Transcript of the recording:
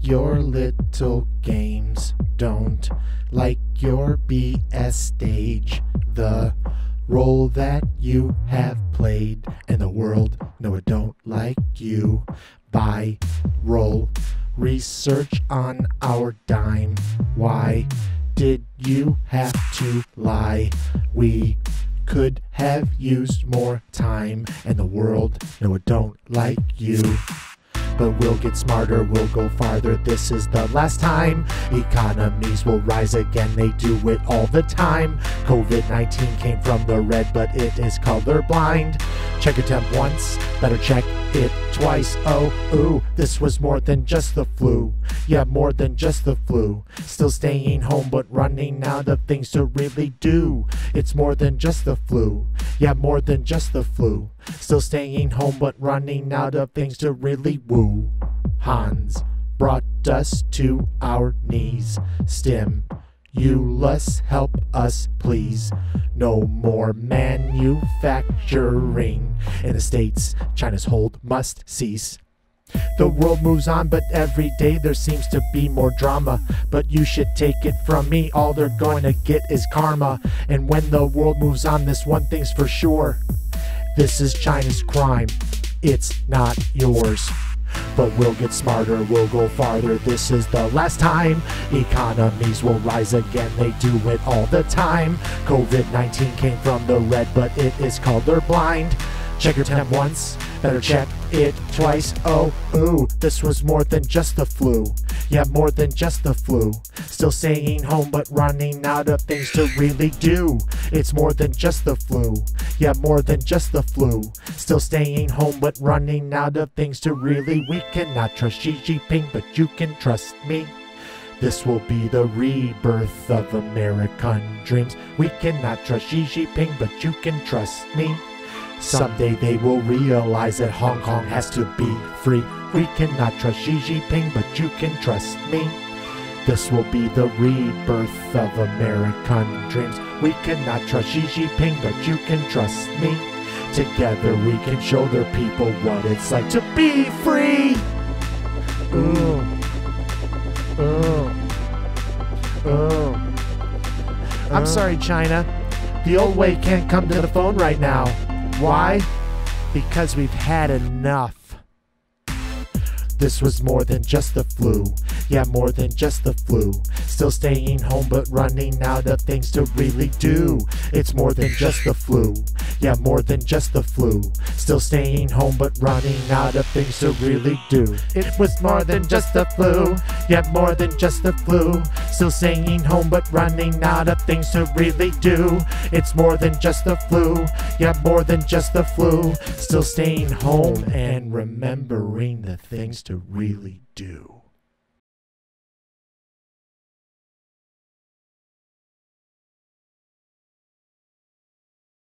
your little games. Don't like your BS stage. The role that you have played and the world. No it don't like you. By roll research on our dime. Why did you have to lie? We could have used more time and the world. No it don't like you but we'll get smarter, we'll go farther. This is the last time. Economies will rise again, they do it all the time. COVID 19 came from the red, but it is colorblind. Check your temp once, better check it twice. Oh, ooh, this was more than just the flu. Yeah, more than just the flu. Still staying home, but running out of things to really do. It's more than just the flu. Yeah, more than just the flu. Still staying home, but running out of things to really woo. Hans brought us to our knees. Stim. Euless, help us, please. No more manufacturing in the States. China's hold must cease. The world moves on, but every day there seems to be more drama. But you should take it from me, all they're going to get is karma. And when the world moves on, this one thing's for sure this is China's crime, it's not yours. But we'll get smarter, we'll go farther. This is the last time. Economies will rise again, they do it all the time. COVID 19 came from the red, but it is colorblind. Check your temp once, better check it twice. Oh, ooh, this was more than just the flu. Yeah, more than just the flu. Still staying home, but running out of things to really do. It's more than just the flu. Yeah, more than just the flu. Still staying home, but running out of things to really. We cannot trust Xi Jinping, but you can trust me. This will be the rebirth of American dreams. We cannot trust Xi Jinping, but you can trust me. Someday they will realize that Hong Kong has to be free. We cannot trust Xi Jinping, but you can trust me. This will be the rebirth of American dreams. We cannot trust Xi Jinping, but you can trust me. Together we can show the people what it's like to be free. Ooh. Ooh. Ooh. I'm sorry, China. The old way can't come to the phone right now. Why? Because we've had enough. This was more than just the flu. Yeah, more than just the flu. Still staying home, but running out of things to really do. It's more than just the flu. Yeah, more than just the flu. Still staying home, but running out of things to really do. It was more than just the flu. Yeah, more than just the flu. Still staying home, but running out of things to really do. It's more than just the flu. Yeah, more than just the flu. Still staying home and remembering the things to really do.